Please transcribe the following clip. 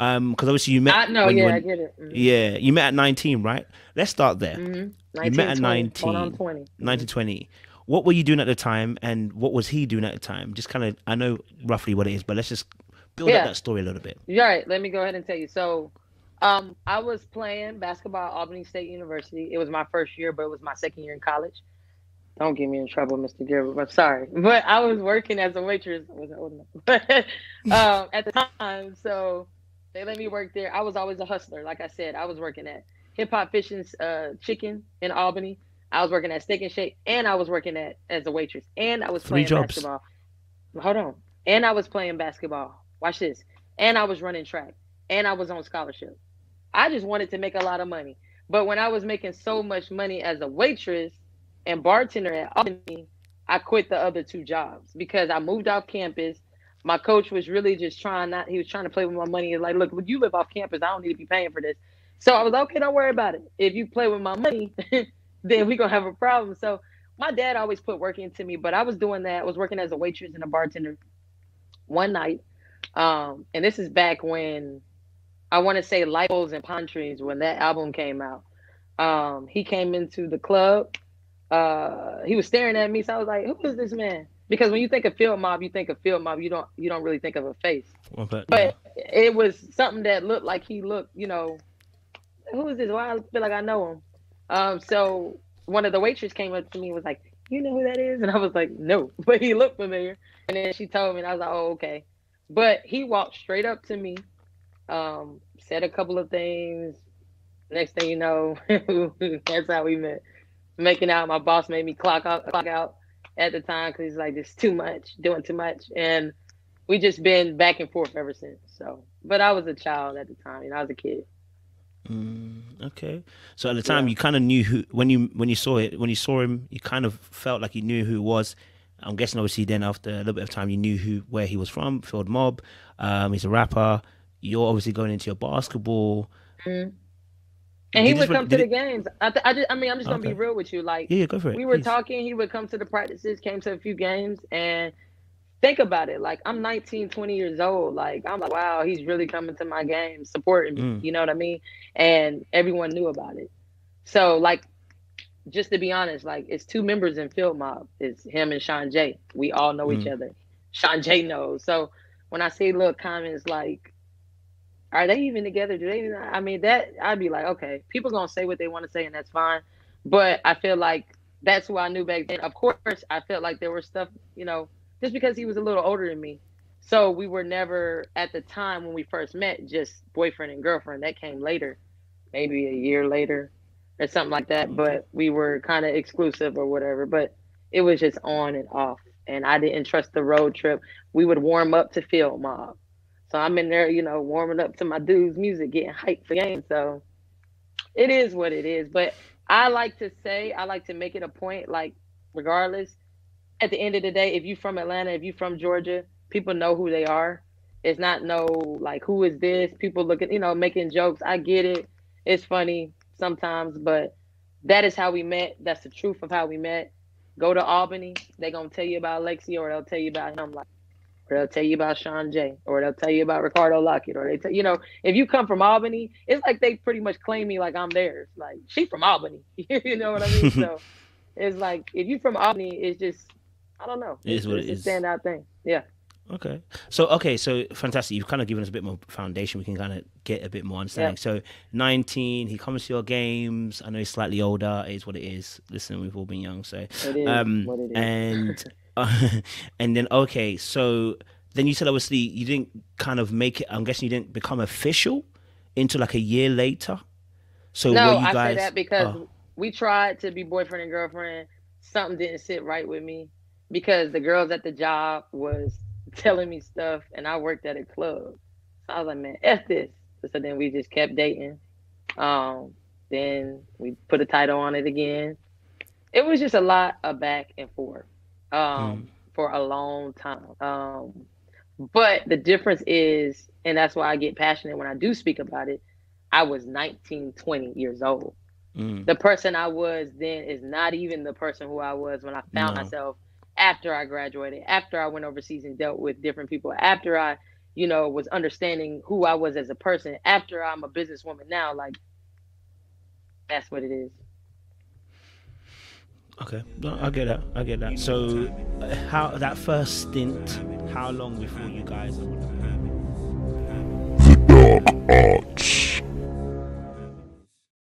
Um, because obviously you met. I when you yeah, were- I get it. Mhm. Yeah, you met at 19, right? Let's start there. Mhm. You met at 19, going on 19. 20. 1920. What were you doing at the time, and what was he doing at the time? Just kind of, I know roughly what it is, but let's just build Yeah. up that story a little bit. You're right. Let me go ahead and tell you. So, um, I was playing basketball at Albany State University. It was my first year, but it was my second year in college. Don't get me in trouble, Mr. Gilbert. I'm sorry, but I was working as a waitress. I wasn't old enough, but um, at the time, so they let me work there. I was always a hustler. Like I said, I was working at Hip Hop Fishing's uh, Chicken in Albany. I was working at Steak and Shake, and I was working at as a waitress, and I was Three playing jobs. basketball. Hold on, and I was playing basketball. Watch this, and I was running track, and I was on scholarship. I just wanted to make a lot of money, but when I was making so much money as a waitress and bartender at Albany, I quit the other two jobs because I moved off campus. My coach was really just trying not. He was trying to play with my money. He's like, look, would you live off campus, I don't need to be paying for this. So I was like, okay, don't worry about it. If you play with my money, then we're gonna have a problem. So my dad always put work into me, but I was doing that. I was working as a waitress and a bartender one night. Um, and this is back when I want to say Light Poles and Pine Trees when that album came out. Um, he came into the club. Uh, he was staring at me, so I was like, "Who is this man?" Because when you think of Field Mob, you think of Field Mob. You don't you don't really think of a face. Well, but, But it was something that looked like he looked, you know, who is this? Why I feel like I know him. Um, so one of the waitresses came up to me and was like, You know who that is? And I was like, No, but he looked familiar. And then she told me, and I was like, Oh, okay. But he walked straight up to me, um, said a couple of things. Next thing you know, that's how we met. Making out, my boss made me clock out, clock out at the time because he's like, "This too much, doing too much," and we just been back and forth ever since. So, but I was a child at the time, you know, I was a kid. Mm, okay. So at the time, Yeah. you kind of knew who when you when you saw it when you saw him, you kind of felt like you knew who it was. I'm guessing obviously then after a little bit of time, you knew who where he was from. Field Mob, um, he's a rapper. You're obviously going into your basketball. And he Did would this- come to the it- games. I, th- I, just, I mean, I'm just gonna Okay. be real with you. Like, Yeah, go for it. we were please. talking. He would come to the practices, came to a few games, and think about it. Like, I'm 19, 20 years old. Like, I'm like, wow, he's really coming to my game, supporting me. Mm. You know what I mean? And everyone knew about it. So, like, just to be honest, like, it's two members in Field Mob. It's him and Shawn Jay. We all know each Mm. other. Shawn Jay knows. So when I see little comments like, are they even together? Do they even? I mean, that I'd be like, okay, people gonna say what they want to say, and that's fine. But I feel like that's who I knew back then. Of course, I felt like there was stuff, you know, just because he was a little older than me. So we were never at the time when we first met just boyfriend and girlfriend. That came later, maybe a year later or something like that. But we were kind of exclusive or whatever. But it was just on and off. And I didn't trust the road trip. We would warm up to Field Mob. So I'm in there, you know, warming up to my dude's music, getting hyped for games. So it is what it is. But I like to say, I like to make it a point, like, regardless, at the end of the day, if you're from Atlanta, if you're from Georgia, people know who they are. It's not no like who is this? People looking, you know, making jokes. I get it. It's funny sometimes, but that is how we met. That's the truth of how we met. Go to Albany, They're gonna tell you about Lexi, or they'll tell you about him, like, or they'll tell you about Shawn Jay, or they'll tell you about Ricardo Lockette, or they tell you know, if you come from Albany, it's like they pretty much claim me like I'm theirs. Like she from Albany, you know what I mean? so it's like if you from Albany, it's just I don't know. It is It's, what it's it a standout thing. Yeah. Okay. So okay, so fantastic. You've kind of given us a bit more foundation. We can kind of get a bit more understanding. So 19, he comes to your games. I know he's slightly older. It is what it is. Listen, we've all been young, so It is um what it is. and uh, and then okay, so then you said obviously you didn't kind of make it. I'm guessing you didn't become official into like a year later. So no, I guys? say that because oh, we tried to be boyfriend and girlfriend. Something didn't sit right with me because the girls at the job was telling me stuff, and I worked at a club. So I was like, man, f this. So then we just kept dating. Um, then we put a title on it again. It was just a lot of back and forth um, for a long time. Um, but the difference is, and that's why I get passionate when I do speak about it. I was 19, 20 years old. mm, The person I was then is not even the person who I was when I found No. myself after I graduated, after I went overseas and dealt with different people, after I you know, was understanding who I was as a person. After I'm a businesswoman now, like that's what it is. Okay, no, I get that. I get that. So, how that first stint? How long before you guys? Dark Arts.